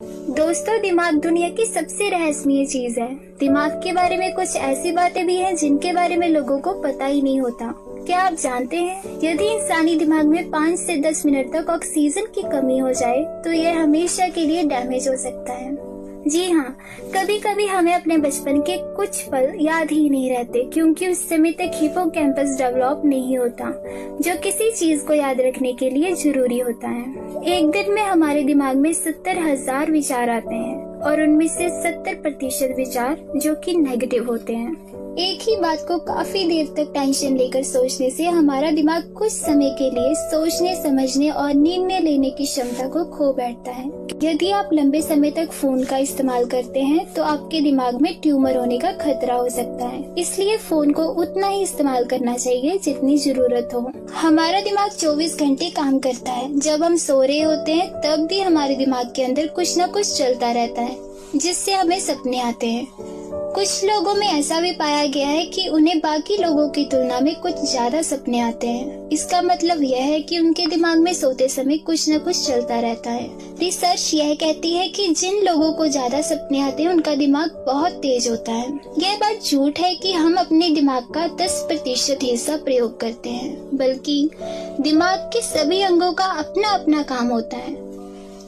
दोस्तों, दिमाग दुनिया की सबसे रहस्यमय चीज़ है। दिमाग के बारे में कुछ ऐसी बातें भी हैं जिनके बारे में लोगों को पता ही नहीं होता। क्या आप जानते हैं, यदि इंसानी दिमाग में पाँच से दस मिनट तक ऑक्सीजन की कमी हो जाए तो यह हमेशा के लिए डैमेज हो सकता है। जी हाँ कभी कभी हमें अपने बचपन के कुछ पल याद ही नहीं रहते, क्योंकि उस समय तक हिपो कैंपस डेवलप नहीं होता, जो किसी चीज़ को याद रखने के लिए ज़रूरी होता है। एक दिन में हमारे दिमाग में सत्तर हज़ार विचार आते हैं, और उनमें से सत्तर प्रतिशत विचार जो कि नेगेटिव होते हैं। एक ही बात को काफ़ी देर तक टेंशन लेकर सोचने से हमारा दिमाग कुछ समय के लिए सोचने, समझने और निर्णय लेने की क्षमता को खो बैठता है। यदि आप लंबे समय तक फ़ोन का इस्तेमाल करते हैं तो आपके दिमाग में ट्यूमर होने का खतरा हो सकता है। इसलिए फ़ोन को उतना ही इस्तेमाल करना चाहिए जितनी ज़रूरत हो। हमारा दिमाग 24 घंटे काम करता है। जब हम सो रहे होते हैं, तब भी हमारे दिमाग के अंदर कुछ न कुछ चलता रहता है, जिससे हमें सपने आते हैं। कुछ लोगों में ऐसा भी पाया गया है कि उन्हें बाकी लोगों की तुलना में कुछ ज़्यादा सपने आते हैं। इसका मतलब यह है कि उनके दिमाग में सोते समय कुछ न कुछ चलता रहता है। रिसर्च यह कहती है कि जिन लोगों को ज़्यादा सपने आते हैं, उनका दिमाग बहुत तेज होता है। यह बात झूठ है कि हम अपने दिमाग का 10 प्रतिशत हिस्सा प्रयोग करते हैं, बल्कि दिमाग के सभी अंगों का अपना अपना काम होता है।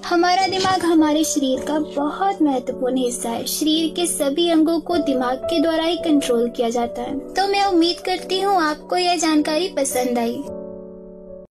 हमारा दिमाग हमारे शरीर का बहुत महत्वपूर्ण हिस्सा है। शरीर के सभी अंगों को दिमाग के द्वारा ही कंट्रोल किया जाता है। तो मैं उम्मीद करती हूँ आपको यह जानकारी पसंद आई।